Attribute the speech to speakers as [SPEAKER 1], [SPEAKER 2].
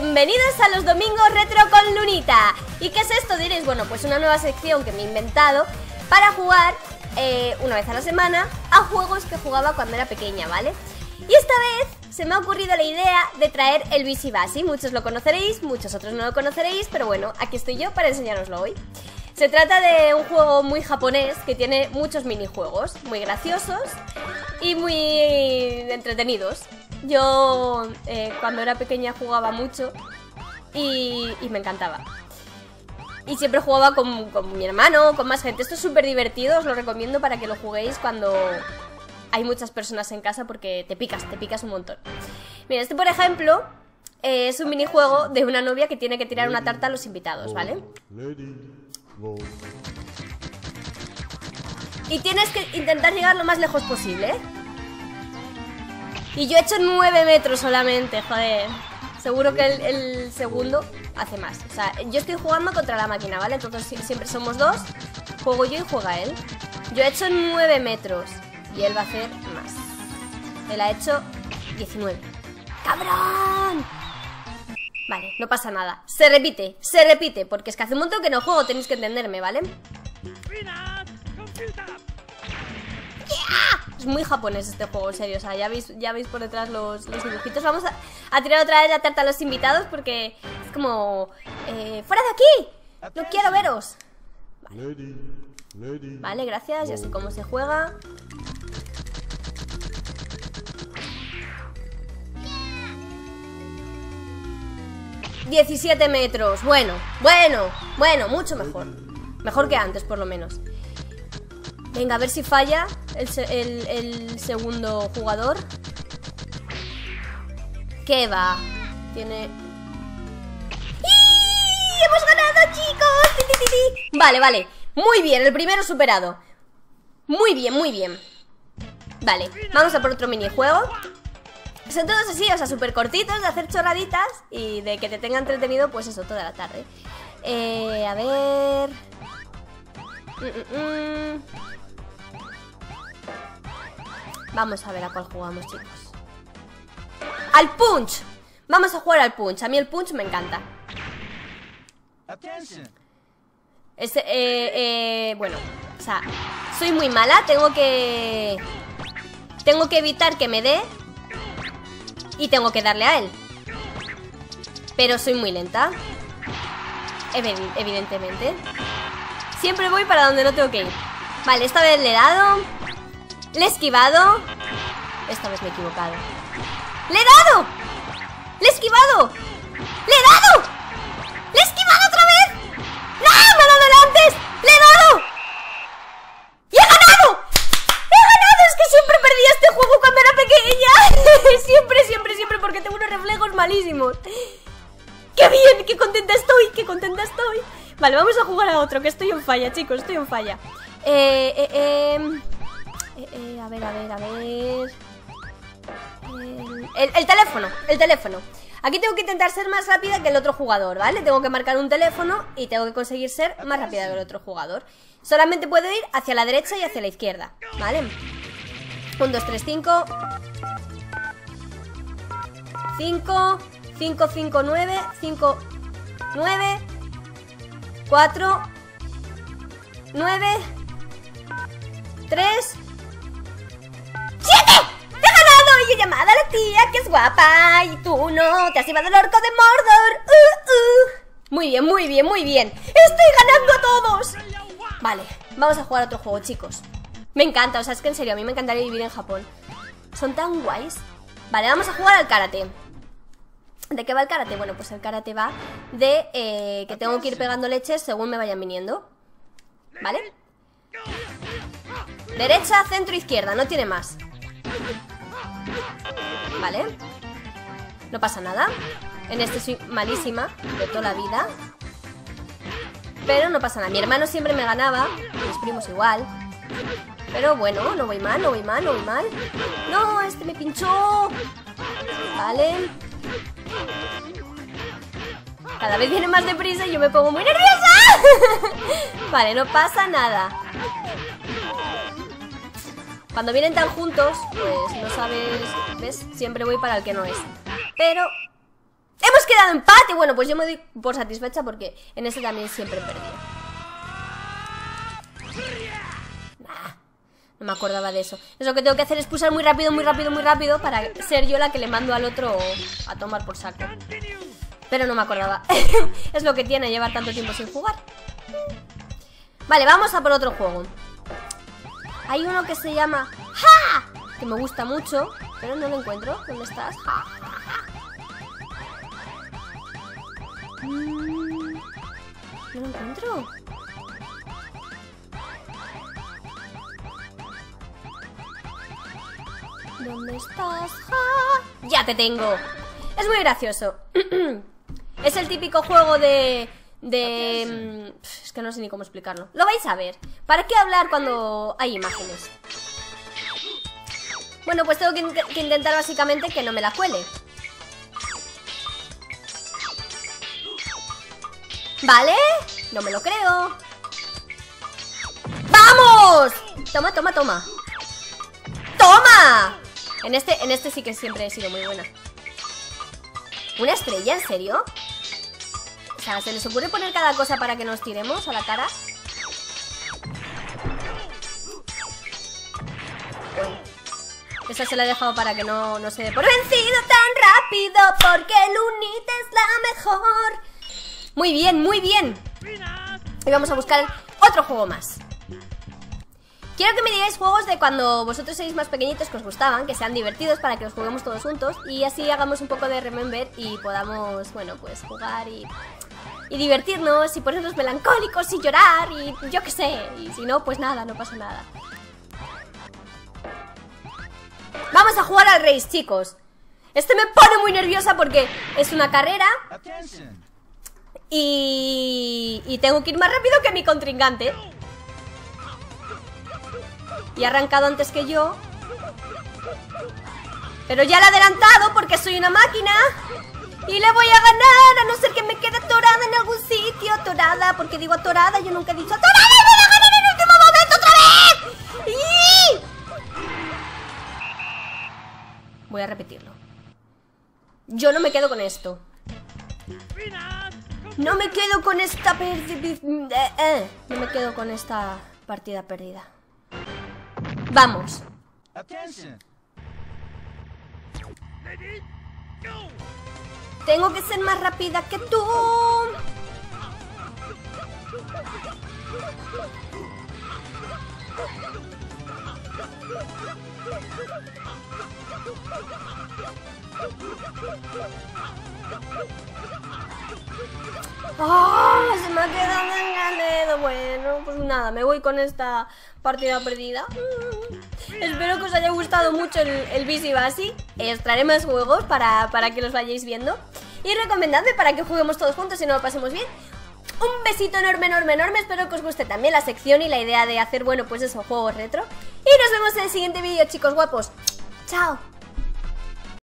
[SPEAKER 1] bienvenidos a los domingos retro con Lunita. ¿Y qué es esto? Diréis, bueno, pues una nueva sección que me he inventado para jugar eh, una vez a la semana a juegos que jugaba cuando era pequeña, ¿vale? Y esta vez se me ha ocurrido la idea de traer el Bisi Basi. Muchos lo conoceréis, muchos otros no lo conoceréis, pero bueno, aquí estoy yo para enseñároslo hoy. Se trata de un juego muy japonés que tiene muchos minijuegos, muy graciosos y muy entretenidos. Yo eh, cuando era pequeña jugaba mucho y, me encantaba. Y siempre jugaba con, mi hermano, con más gente. Esto es súper divertido, os lo recomiendo para que lo juguéis cuando hay muchas personas en casa porque te picas, te picas un montón. Mira, este por ejemplo es un minijuego de una novia que tiene que tirar una tarta a los invitados, ¿vale? Y tienes que intentar llegar lo más lejos posible, ¿eh? Y yo he hecho 9 metros solamente, joder. Seguro que el, segundo hace más. O sea, yo estoy jugando contra la máquina, ¿vale? Entonces siempre somos dos. Juego yo y juega él. Yo he hecho 9 metros. Y él va a hacer más. Él ha hecho 19. ¡Cabrón! Vale, no pasa nada. Se repite, se repite. Porque es que hace un montón que no juego, tenéis que entenderme, ¿vale? Es muy japonés este juego, en serio. O sea, ya veis, ya veis por detrás los, dibujitos. Vamos a, tirar otra vez la tarta a los invitados porque es como... Eh, ¡Fuera de aquí! ¡No quiero veros! Vale. Vale, gracias. Ya sé cómo se juega. ¡17 metros! Bueno, bueno, bueno, mucho mejor. Mejor que antes, por lo menos. Venga, a ver si falla el, segundo jugador. ¿Qué va? Tiene... ¡Hemos ganado, chicos! Vale, vale. Muy bien, el primero superado. Muy bien, muy bien. Vale, vamos a por otro minijuego. Son todos así, o sea, súper cortitos, de hacer chorraditas y de que te tenga entretenido, pues eso, toda la tarde. Eh, a ver... Mm, mm, mm. Vamos a ver a cuál jugamos, chicos. ¡Al punch! Vamos a jugar al punch. A mí el punch me encanta. Este, eh, eh, bueno, o sea, soy muy mala. Tengo que... Tengo que evitar que me dé. Y tengo que darle a él. Pero soy muy lenta. Evidentemente. Siempre voy para donde no tengo que ir. Vale, esta vez le he dado. Le he esquivado. Esta vez me he equivocado. ¡Le he dado! ¡Le he esquivado! ¡Le he dado! ¡Le he esquivado otra vez! ¡No! ¡Me ha dado antes! ¡Le he dado! ¡Y he ganado! ¡He ganado! Es que siempre perdía este juego cuando era pequeña. siempre, siempre, siempre, porque tengo unos reflejos malísimos. ¡Qué bien! ¡Qué contenta estoy! ¡Qué contenta estoy! Vale, vamos a jugar a otro, que estoy en falla, chicos, estoy en falla. Eh, eh, eh... Eh, eh, a ver, a ver, a ver... El, teléfono, el teléfono. Aquí tengo que intentar ser más rápida que el otro jugador, ¿vale? Tengo que marcar un teléfono y tengo que conseguir ser más rápida que el otro jugador. Solamente puedo ir hacia la derecha y hacia la izquierda, ¿vale? 1, 2, 3, 5 5 5, 5, 9 5, 9 4 9 3 tía que es guapa y tú no, te has llevado el orco de Mordor. Uh, uh. Muy bien, muy bien, muy bien. ¡Estoy ganando a todos! Vale, vamos a jugar otro juego, chicos. Me encanta, o sea, es que en serio, a mí me encantaría vivir en Japón. Son tan guays. Vale, vamos a jugar al karate. ¿De qué va el karate? Bueno, pues el karate va de eh, que tengo que ir pegando leches según me vayan viniendo. ¿Vale? Derecha, centro, izquierda, no tiene más. ¿Vale? No pasa nada. En este soy malísima De toda la vida. Pero no pasa nada. Mi hermano siempre me ganaba. Mis primos igual. Pero bueno, no voy mal, no voy mal, no voy mal. No, este me pinchó. Vale Cada vez viene más deprisa y yo me pongo muy nerviosa. Vale, no pasa nada cuando vienen tan juntos, pues no sabes, ¿ves? Siempre voy para el que no es. Pero Hemos quedado empate. Bueno, pues yo me doy por satisfecha porque en ese también siempre perdía. no me acordaba de eso. Eso que tengo que hacer es pulsar muy rápido, muy rápido, muy rápido para ser yo la que le mando al otro a tomar por saco. Pero no me acordaba. es lo que tiene llevar tanto tiempo sin jugar. Vale, vamos a por otro juego. Hay uno que se llama ¡Ja! Que me gusta mucho, pero no lo encuentro. ¿Dónde estás? ¡Ja! Mm, no lo encuentro. ¿Dónde estás? ¡Ja! ¡Ya te tengo! Es muy gracioso. es el típico juego de... De... Mm, es que no sé ni cómo explicarlo. Lo vais a ver. ¿Para qué hablar cuando hay imágenes? Bueno, pues tengo que, que intentar básicamente que no me la cuele. ¿Vale? No me lo creo ¡Vamos! Toma, toma, toma ¡Toma! En este, en este sí que siempre he sido muy buena ¿Una estrella? ¿En serio? O sea, ¿se les ocurre poner cada cosa para que nos tiremos a la cara? Esa se la he dejado para que no, no se dé por vencido tan rápido Porque el unit es la mejor. Muy bien, muy bien. Y vamos a buscar otro juego más. Quiero que me digáis juegos de cuando vosotros seáis más pequeñitos que os gustaban, que sean divertidos para que los juguemos todos juntos y así hagamos un poco de remember y podamos, bueno, pues jugar y, y divertirnos y ponernos melancólicos y llorar y yo qué sé. Y si no, pues nada, no pasa nada. Vamos a jugar al race, chicos. Este me pone muy nerviosa porque es una carrera y, tengo que ir más rápido que mi contrincante. Y ha arrancado antes que yo. Pero ya le he adelantado porque soy una máquina. Y le voy a ganar, a no ser que me quede atorada en algún sitio. Atorada, porque digo atorada, yo nunca he dicho atorada. ¡Y voy a ganar en el último momento otra vez! Voy a repetirlo. Yo no me quedo con esto. No me quedo con esta eh, eh, No me quedo con esta partida perdida. Vamos. Tengo que ser más rápida que tú. ¡Oh! Se me ha quedado enganado. Bueno, pues nada, me voy con esta partida perdida. Espero que os haya gustado mucho el, el Busy Basi. Extraeré más juegos para, para que los vayáis viendo. Y recomendadme para que juguemos todos juntos y nos lo pasemos bien. Un besito enorme, enorme, enorme. Espero que os guste también la sección y la idea de hacer, bueno, pues esos juegos retro. Y nos vemos en el siguiente vídeo, chicos guapos. Chao.